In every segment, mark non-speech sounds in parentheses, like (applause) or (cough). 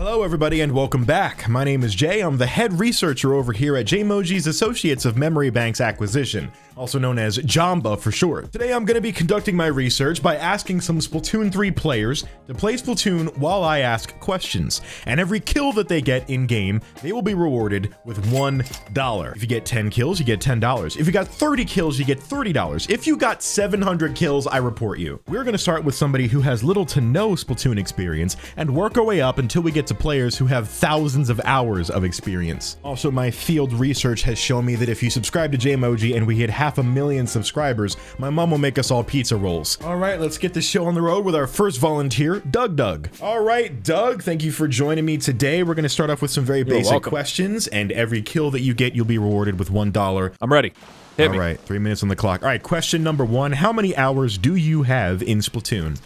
Hello, everybody, and welcome back. My name is Jay. I'm the head researcher over here at JayMoji's Associates of Memory Banks Acquisition, also known as Jamba for short. Today, I'm going to be conducting my research by asking some Splatoon 3 players to play Splatoon while I ask questions. And every kill that they get in game, they will be rewarded with $1. If you get 10 kills, you get $10. If you got 30 kills, you get $30. If you got 700 kills, I report you. We're going to start with somebody who has little to no Splatoon experience and work our way up until we get to players who have thousands of hours of experience. Also, my field research has shown me that if you subscribe to JayMoji and we hit half a million subscribers, my mom will make us all pizza rolls. All right, let's get the show on the road with our first volunteer, DougDoug. All right, Doug, thank you for joining me today. We're going to start off with some very basic welcome. questions, and every kill that you get, you'll be rewarded with $1. I'm ready. Hit All me. right, three minutes on the clock. All right, question number one How many hours do you have in Splatoon?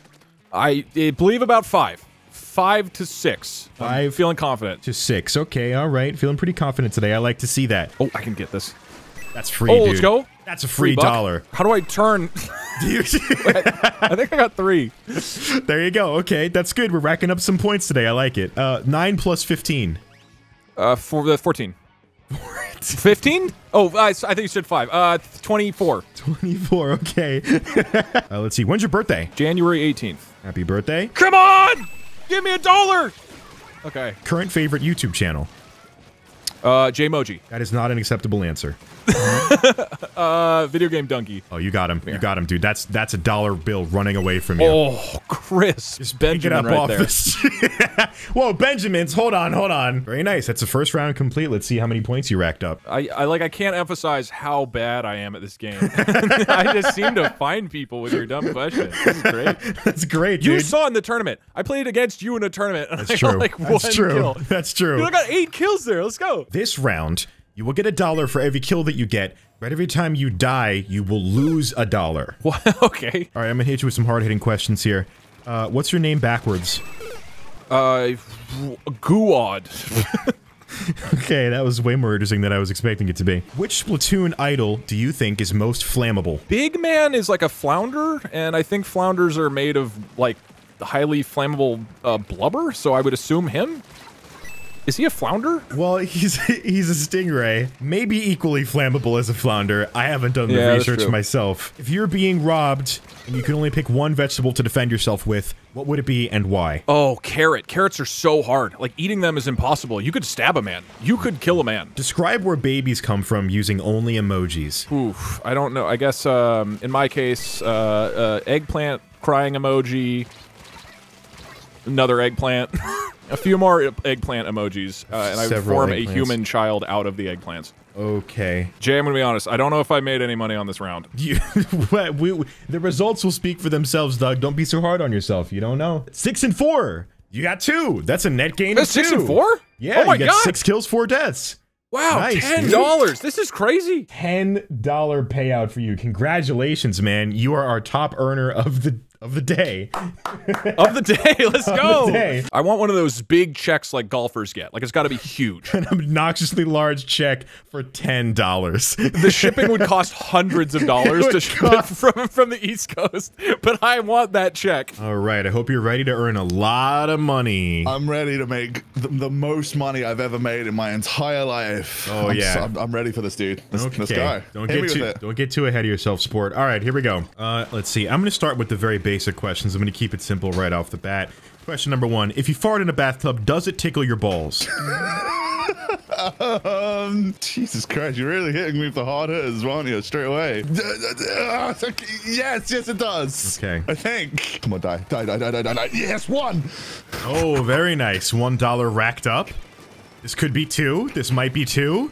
I believe about five. Five to six. I'm Five. feeling confident. To six. Okay, all right. Feeling pretty confident today. I like to see that. Oh, I can get this. That's free, Oh, dude. let's go. That's a free, buck. dollar. How do I turn? (laughs) (laughs) I think I got three. there you go. Okay, that's good. We're racking up some points today. I like it. Uh, 9 plus 15. Uh, for the 14. 15? (laughs) Oh, I, I think you said five. Uh, 24. 24. Okay. uh, let's see. When's your birthday? January 18th. Happy birthday. Come on! Give me a dollar! Okay. Current favorite YouTube channel. Uh, JayMoji. That is not an acceptable answer. (laughs) Uh, videogamedunkey. Oh, you got him. You got him, dude. That's that's a dollar bill running away from you. Oh, Chris. It Benjamin up right off there. this. (laughs) Whoa, Benjamins. Hold on, hold on. Very nice. That's the first round complete. Let's see how many points you racked up. I, I like I can't emphasize how bad I am at this game. (laughs) I just seem to find people with your dumb questions. This is great. That's great, You saw in the tournament. I played against you in a tournament. That's true. like That's one true. kill. That's true. Dude, I got eight kills there. Let's go. This round, you will get a dollar for every kill that you get, but every time you die, you will lose a dollar. (laughs) What? okay. All right, I'm gonna hit you with some hard-hitting questions here. Uh, what's your name backwards? Uh, Guad. (laughs) Okay, that was way more interesting than I was expecting it to be. Which Splatoon idol do you think is most flammable? Big Man is like a flounder, and I think flounders are made of like highly flammable uh, blubber. So I would assume him. Is he a flounder? Well, he's (laughs) he's a stingray, maybe equally flammable as a flounder. I haven't done the Yeah, research myself. If you're being robbed and you can only pick one vegetable to defend yourself with, what would it be and why? Oh, carrot. Carrots are so hard. Like eating them is impossible. You could stab a man. You could kill a man. Describe where babies come from using only emojis. Oof, I don't know. I guess um, in my case, uh, uh, eggplant crying emoji, another eggplant, (laughs) a few more eggplant emojis, uh, and I form eggplants. a human child out of the eggplants. Okay. Jay, I'm gonna be honest. I don't know if I made any money on this round. (laughs) You, we, we, the results will speak for themselves, Doug. Don't be so hard on yourself. You don't know. Six and four. You got two. That's a net gain That's of six and four? Yeah, Oh my you got God. six kills, four deaths. Wow, Nice, ten dollars. This is crazy. Ten dollar payout for you. Congratulations, man. You are our top earner of the of the day. Of the day, (laughs) let's go. day. I want one of those big checks like golfers get. Like it's got to be huge. (laughs) An obnoxiously large check for ten dollars. The shipping would cost hundreds of (laughs) dollars to ship it from from the East Coast, but I want that check. All right. I hope you're ready to earn a lot of money. I'm ready to make the, the most money I've ever made in my entire life. Oh, I'm yeah. so- I'm, I'm ready for this, dude. Let's, let's go. Don't Hit get too don't get too ahead of yourself, sport. All right, here we go. Uh, let's see. I'm going to start with the very basic questions. I'm going to keep it simple right off the bat. Question number one: If you fart in a bathtub, does it tickle your balls? (laughs) Um, Jesus Christ, you're really hitting me with the hard hitters, aren't you? Straight away. Okay, Yes, yes, it does. Okay. I think. Come on, die, die, die, die, die, die, die. Yes, one. oh, very nice. One dollar racked up. This could be two. This might be two.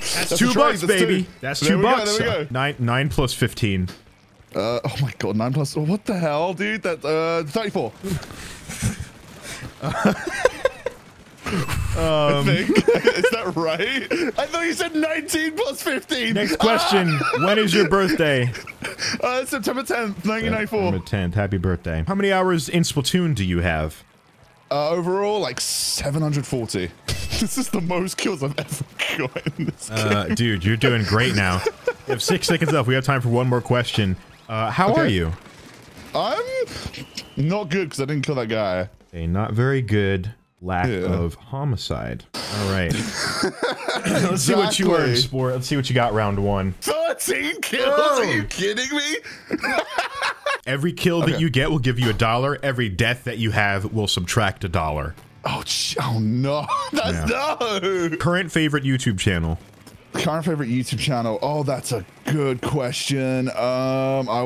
That's, That's two bucks, baby. two. That's There two bucks. go. Nine nine plus fifteen. Uh, oh my God, nine plus. Oh, what the hell, dude? That uh, 34. (laughs) I think. (laughs) Is that right? I thought you said 19 plus 15. Next question: (laughs) When is your birthday? Uh, September 10th, 1994. September 10th. Happy birthday. How many hours in Splatoon do you have? Uh, overall, like 740. this is the most kills I've ever got in this game. Uh, dude, you're doing great now. We have six seconds left. We have time for one more question. Uh, how are you? I'm not good because I didn't kill that guy. Okay, not very good. lack Yeah. of homicide. All right. (laughs) Let's see what you Exactly. earned, sport. Let's see what you got round one. 13 kills? Oh. Are you kidding me? (laughs) Every kill that you get will give you a dollar. Every death that you have will subtract a dollar. Oh, oh no. (laughs) That's no. Current favorite YouTube channel. Current favorite YouTube channel. Oh, that's a good question. Um, I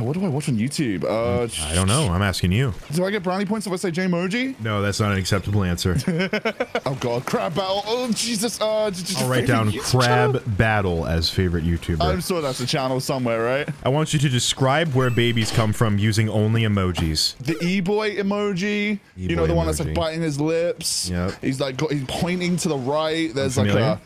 what do I watch on YouTube? Uh, I don't know. I'm asking you. Do I get brownie points if I say JayMoji? No, that's not an acceptable answer. (laughs) Oh god, crab battle. Oh Jesus. Uh, j- j- I'll write down Crab Battle as favorite YouTuber. I'm sure that's a channel somewhere, right? I want you to describe where babies come from using only emojis. The e-boy emoji. you know the one that's like biting his lips. Yep. He's like he's pointing to the right. There's like a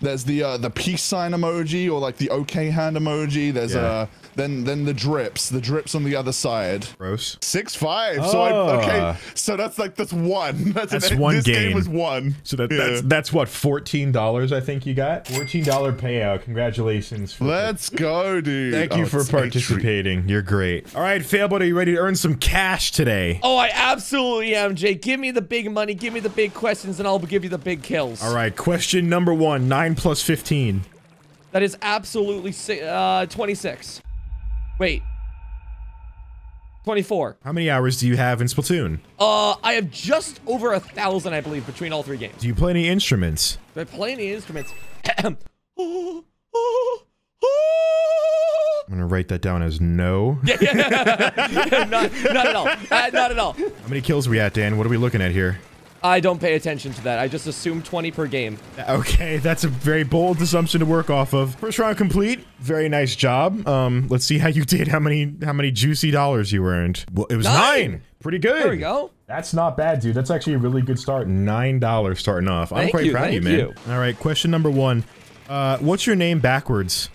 there's the uh, the peace sign emoji or like the okay hand emoji. There's Yeah. uh then then the drips. The drips on the other side. Gross. Six five. So I Ah. okay. So that's like that's one. (laughs) That's, That's an, one this game. game was one. So that, Yeah. that's that's what fourteen dollars I think you got. Fourteen dollar payout. Congratulations. For, Let's go, dude. thank you Oh, for it's a treat. participating. You're great. All right, Failboat, are you ready to earn some cash today? Oh, I absolutely am, Jay. Give me the big money, give me the big questions, and I'll give you the big kills. All right, question number one: nine plus fifteen. That is absolutely si- uh 26. Wait. 24. How many hours do you have in Splatoon? Uh, I have just over a thousand, I believe, between all three games. Do you play any instruments? Do I play any instruments? I'm gonna write that down as no. (laughs) (laughs) not, not at all. Uh, not at all. How many kills are we at, Dan? What are we looking at here? I don't pay attention to that. I just assume 20 per game. Okay, that's a very bold assumption to work off of. First round complete. Very nice job. Um, let's see how you did. How many how many juicy dollars you earned? Well, it was nine. Nine. Pretty good. There we go. That's not bad, dude. That's actually a really good start. Nine dollars starting off. I'm Thank quite you, proud of you, man. thank you. All right, question number one. Uh, what's your name backwards?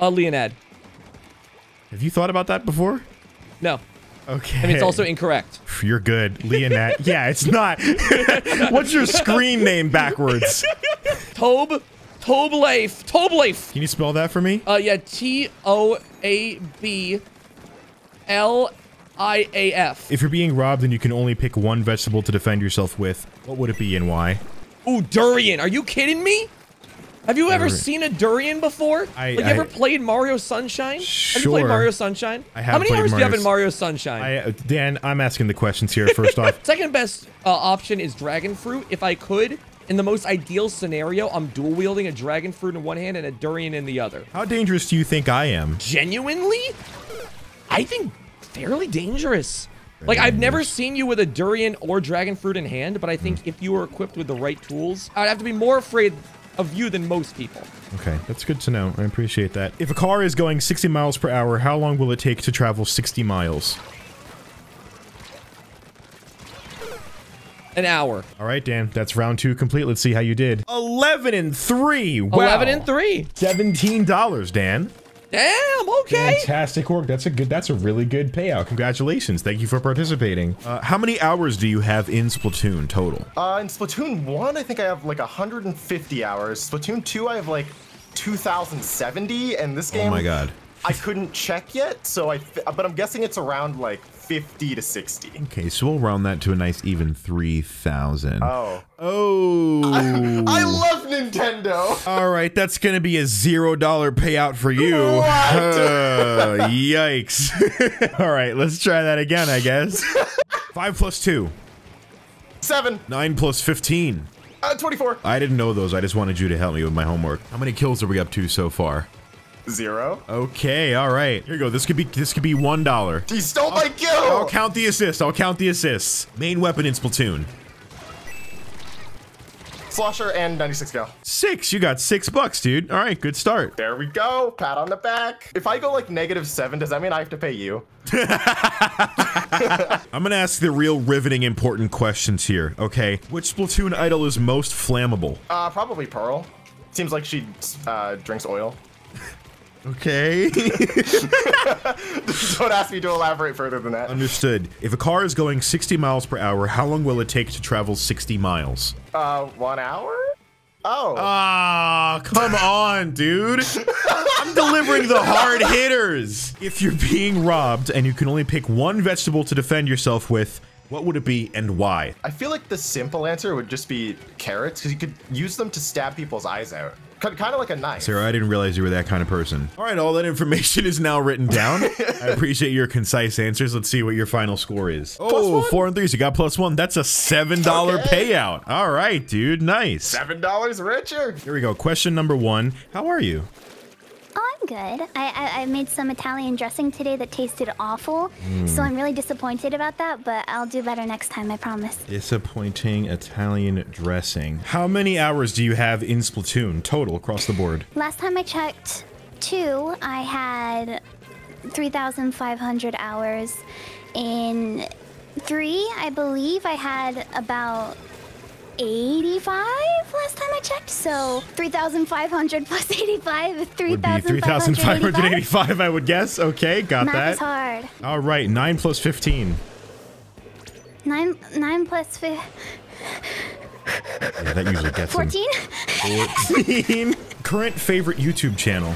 Uh, Leonid. Have you thought about that before? No. Okay. I mean, it's also incorrect. You're good, Leonette. (laughs) yeah, it's not. (laughs) what's your screen name backwards? (laughs) Tob. Tobleif. Tobleif. Can you spell that for me? Uh, yeah, T O A B L I A F. If you're being robbed and you can only pick one vegetable to defend yourself with, what would it be and why? Ooh, durian. Are you kidding me? Have you ever Durian. seen a durian before? I- like, you I- ever played Mario Sunshine? Have you played Mario Sunshine? I have. How many hours do you have in Mario Sunshine? I, uh, Dan, I'm asking the questions here. First off, (laughs) Second best uh, option is dragon fruit. If I could, in the most ideal scenario, I'm dual wielding a dragon fruit in one hand and a durian in the other. how dangerous do you think I am? Genuinely, I think fairly dangerous. Like I've never seen you with a durian or dragon fruit in hand, but I think if you were equipped with the right tools, I'd have to be more afraid of you than most people. Okay, that's good to know. I appreciate that. If a car is going 60 miles per hour, how long will it take to travel 60 miles? An hour. All right, Dan, that's round two complete. Let's see how you did. 11 and 3. Wow. 11 and 3. $17, Dan. Damn, okay. Fantastic work. That's a good that's a really good payout. Congratulations. Thank you for participating. Uh, how many hours do you have in Splatoon total? Uh, in Splatoon 1, I think I have like 150 hours. Splatoon 2, I have like 2,070, and this game... Oh my god. I couldn't check yet, so I... But I'm guessing it's around like 50 to 60. Okay, so we'll round that to a nice even 3,000. Oh. Oh. (laughs) I love Nintendo! All right, that's going to be a $0 payout for you. Uh, (laughs) yikes. (laughs) All right, let's try that again, I guess. 5 plus 2. 7, 9 plus 15. uh, 24, I didn't know those. I just wanted you to help me with my homework. How many kills are we up to so far? 0. Okay, all right. Here you go. This could be this could be one dollar. He stole my kill! I'll count the assist. I'll count the assists. Main weapon in Splatoon. Slosher and 96 gal. Six. You got six bucks, dude. All right, good start. There we go. Pat on the back. If I go like negative 7, does that mean I have to pay you? (laughs) I'm gonna ask the real riveting, important questions here. Okay, which Splatoon idol is most flammable? Uh, probably Pearl. Seems like she uh, drinks oil. (laughs) Okay, (laughs) Don't ask me to elaborate further than that. understood. If a car is going 60 miles per hour, how long will it take to travel 60 miles? Uh, one hour? Oh. Ah, come on, dude. I'm delivering the hard hitters. If you're being robbed and you can only pick one vegetable to defend yourself with, what would it be and why? I feel like the simple answer would just be carrots because you could use them to stab people's eyes out. Kind of like a knife. Sarah, I didn't realize you were that kind of person. All right, all that information is now written down. (laughs) I appreciate your concise answers. Let's see what your final score is. Oh, four and three. So you got plus one. That's a $7 Okay. payout. All right, dude. Nice. Seven dollars richer. Here we go. Question number one How are you? Good. I, I, I made some Italian dressing today that tasted awful, Hmm. so I'm really disappointed about that, but I'll do better next time, I promise. Disappointing Italian dressing. How many hours do you have in Splatoon total across the board? Last time I checked two, I had 3,500 hours. In three, I believe I had about 85 last time I checked. So 3,500 plus (laughs) 85 is 3,585. 3,585, I would guess. Okay, got Math that. is hard. All right, 9 plus 15. Nine, nine plus fi- Yeah, that usually gets them. 14? 14. (laughs) Current favorite YouTube channel.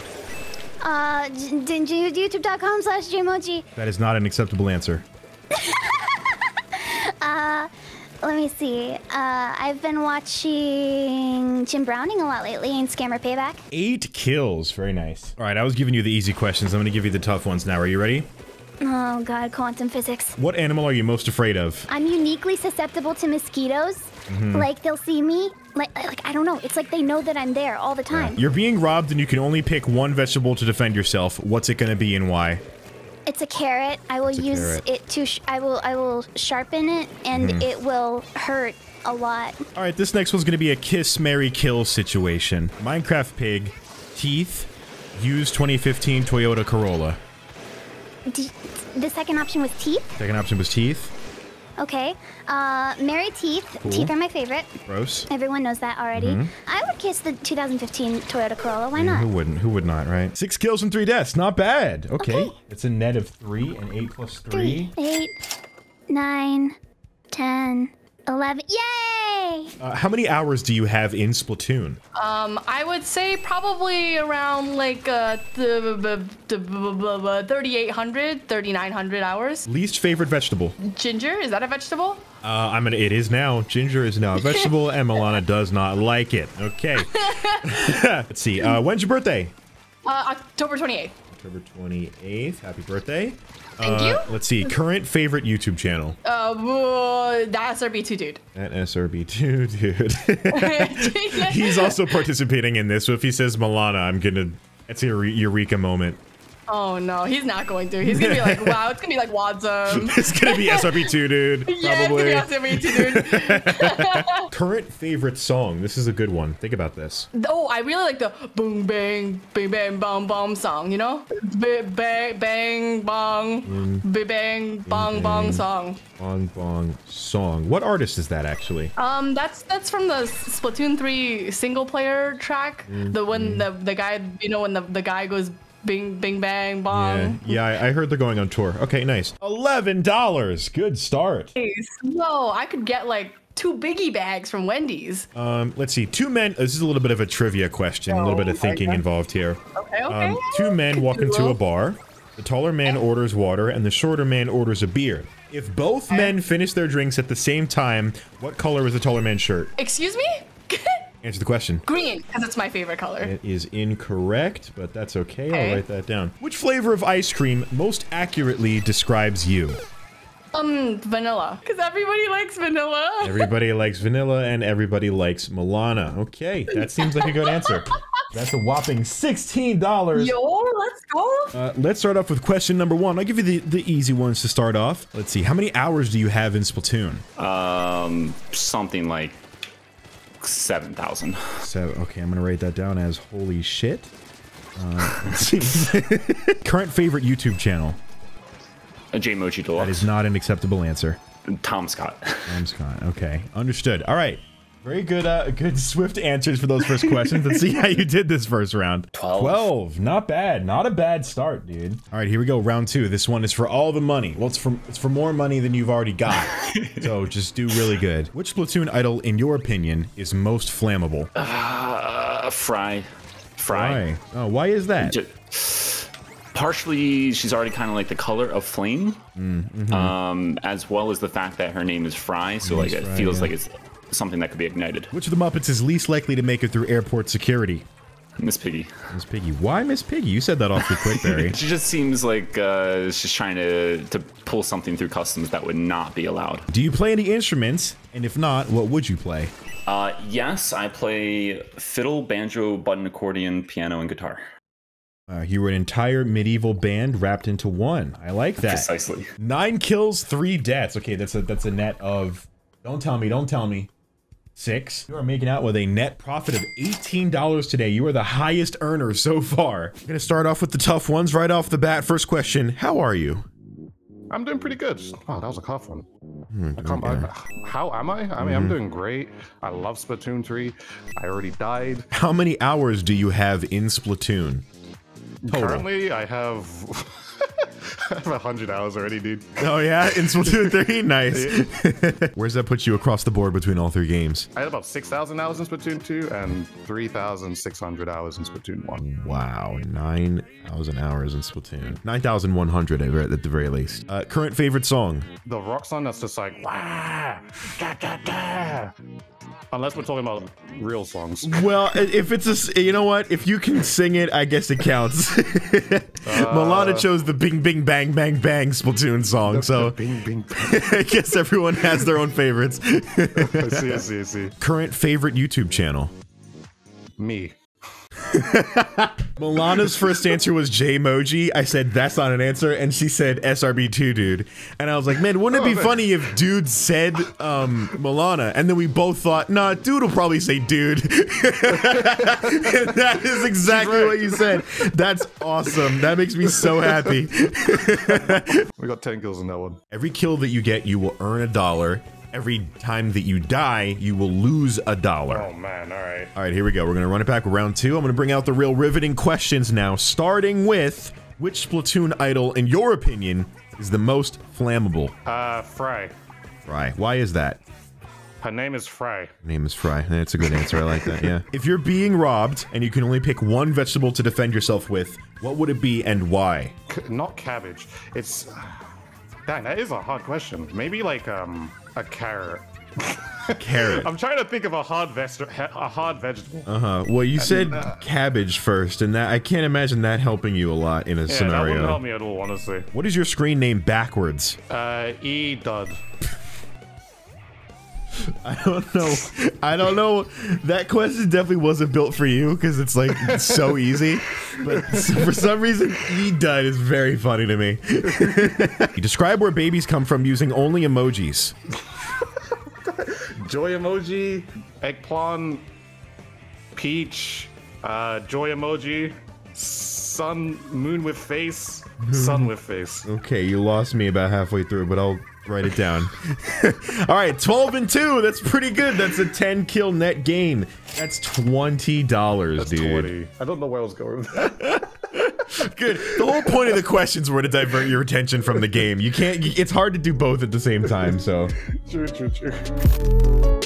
Uh, youtube.com slash jaymoji. That is not an acceptable answer. (laughs) Let me see. Uh, I've been watching Jim Browning a lot lately and Scammer Payback. Eight kills. Very nice. All right, I was giving you the easy questions. I'm going to give you the tough ones now. Are you ready? Oh god, quantum physics. What animal are you most afraid of? I'm uniquely susceptible to mosquitoes. Like they'll see me, like like I don't know. It's like they know that I'm there all the time. You're being robbed and you can only pick one vegetable to defend yourself. What's it going to be and why? It's a carrot. I will use carrot. it to. Sh- I will. I will sharpen it, and mm-hmm. it will hurt a lot. All right, this next one's going to be a kiss, marry, kill situation. Minecraft pig, teeth, used 2015 Toyota Corolla. D- the second option was teeth. Second option was teeth. Okay. Uh, Mary teeth. Teeth are my favorite. Gross. Everyone knows that already. I would kiss the 2015 Toyota Corolla. Why not? Who wouldn't? Who would not, right? Six kills and three deaths. Not bad. Okay. Okay. It's a net of three and eight plus three. Three, eight, nine, ten, eleven. Yay! Uh, how many hours do you have in Splatoon? Um, I would say probably around like uh, the, the, the 3,800, 3,900 hours. Least favorite vegetable? Ginger, is that a vegetable? Uh, I'm gonna. It is now. Ginger is now a vegetable, and Mellana (laughs) does not like it. Okay. (laughs) Let's see. Uh, when's your birthday? Uh, October 28th. October 28th. Happy birthday. Thank Uh, you. Let's see. Current favorite YouTube channel. Uh, that's SRB2 dude. At SRB2, dude. (laughs) (laughs) He's also participating in this. So if he says Mellana, I'm gonna. That's a eureka moment. Oh no, he's not going to. He's gonna be like, wow, it's gonna be like Wadsum. (laughs) It's gonna be SRB2, dude. (laughs) yeah, Probably. it's gonna be SRB2 dude. (laughs) Current favorite song. This is a good one. Think about this. Oh, I really like the boom bang bang bang bong bong song. You know, B- bang bang bong, b- bang bong bong song. Bong Bong song. What artist is that actually? Um, that's that's from the Splatoon 3 single player track. The when the the guy, you know, when the the guy goes bing bing bang Yeah, bong. yeah. I, I heard they're going on tour. Okay, nice. Eleven dollars. Good start. No, I could get like two biggie bags from Wendy's. Um, let's see. Two men. This is a little bit of a trivia question. A little bit of thinking involved here. Okay, okay. Um, two men walk into a bar. The taller man orders water, and the shorter man orders a beer. If both men finish their drinks at the same time, what color is the taller man's shirt? Excuse me? Answer the question. Green, because it's my favorite color. It is incorrect, but that's okay. I'll write that down. Which flavor of ice cream most accurately describes you? Um, vanilla. Because everybody likes vanilla. (laughs) Everybody likes vanilla and everybody likes Mellana. Okay, that seems like a good answer. That's a whopping $16. Yo, let's go. Uh, let's start off with question number one. I'll give you the, the easy ones to start off. Let's see. How many hours do you have in Splatoon? Um, something like seven thousand. So, okay, I'm going to write that down as holy shit. Uh. (laughs) Current favorite YouTube channel. A J-Mochi That Deluxe. is not an acceptable answer. Tom Scott. Tom Scott. Okay, understood. All right. Very good, uh, good swift answers for those first questions. Let's see how you did this first round. 12. 12. Not bad. Not a bad start, dude. All right, here we go. Round two. This one is for all the money. Well, it's for, it's for more money than you've already got. (laughs) so just do really good. Which Splatoon idol, in your opinion, is most flammable? Uh, Frye. Frye. Why? Oh, why is that? Ju- partially she's already kind of like the color of flame, Mm-hmm. um, as well as the fact that her name is Frye. So like it Frye, feels yeah. like it's something that could be ignited. Which of the Muppets is least likely to make it through airport security? Miss Piggy. Miss Piggy. Why Miss Piggy? You said that awfully quick, (laughs) Barry. She just seems like uh, she's trying to to pull something through customs that would not be allowed. Do you play any instruments? And if not, what would you play? Uh, yes, I play fiddle, banjo, button accordion, piano, and guitar. Uh, you were an entire medieval band wrapped into one. I like that. Precisely. Nine kills, three deaths. Okay, that's a that's a net of. Don't tell me. Don't tell me. Six. You are making out with a net profit of $18 today. You are the highest earner so far. I'm gonna start off with the tough ones right off the bat. First question: How are you? I'm doing pretty good. Oh, that was a tough one. Hmm, I can't, I, how am I? I mean, Mm-hmm. I'm doing great. I love Splatoon 3. I already died. How many hours do you have in Splatoon? Total. Currently, I have. (laughs) (laughs) I have 100 hours already, dude. Oh yeah, (laughs) in Splatoon 3. Nice. (laughs) Where's that put you across the board between all three games? I had about 6,000 hours in Splatoon 2 and 3,600 hours in Splatoon 1. Wow, 9,000 hours in Splatoon. 9,100 at at the very least. Uh, current favorite song? The rock song that's just like, wah, da, da, da. Unless we're talking about real songs. Well, if it's a, you know what? If you can sing it, I guess it counts. (laughs) Mellana uh. chose the Bing Bing Bang Bang Bang Splatoon song, so Bing, bing, (laughs) bing. I guess everyone has their own favorites. (laughs) I see, I see, I see. Current favorite YouTube channel? Me. (laughs) Mellana's first answer was J JayMoji. I said that's not an answer, and she said SRB2 dude. And I was like, man, wouldn't it be funny if dude said um, Mellana? And then we both thought, nah, dude will probably say dude. (laughs) that is exactly what you said. That's awesome. That makes me so happy. (laughs) We got 10 kills in that one. Every kill that you get, you will earn a dollar. Every time that you die, you will lose a dollar. Oh, man, alright. All right, here we go. We're going to run it back round two. I'm going to bring out the real riveting questions now, starting with which Splatoon idol, in your opinion, is the most flammable? Uh, Frye. Frye. Why is that? Her name is Frye. Her Name is Frye. That's a good answer. I like that. Yeah. (laughs) If you're being robbed and you can only pick one vegetable to defend yourself with, what would it be and why? C- not cabbage. It's. (sighs) Dang, that is a hard question. Maybe like um a carrot. (laughs) Carrot. I'm trying to think of a hard vest a hard vegetable. Uh huh. Well, you said cabbage first, and that I can't imagine that helping you a lot in a yeah, that wouldn't scenario. help me at all, honestly. What is your screen name backwards? Uh, E dud. (laughs) I don't know. I don't know. That question definitely wasn't built for you because it's like so (laughs) easy. But for some reason, E dud is very funny to me. you (laughs) describe where babies come from using only emojis. Joy emoji, eggplant, peach, uh, joy emoji, sun, moon with face, sun with face. Okay, you lost me about halfway through, but I'll write it down. (laughs) All right, 12 and 2. That's pretty good. That's a 10 kill net gain. That's $20, That's dude. 20. I don't know where I was going with that. (laughs) Good. The whole point of the questions were to divert your attention from the game. You can't, it's hard to do both at the same time, so. true, true, true.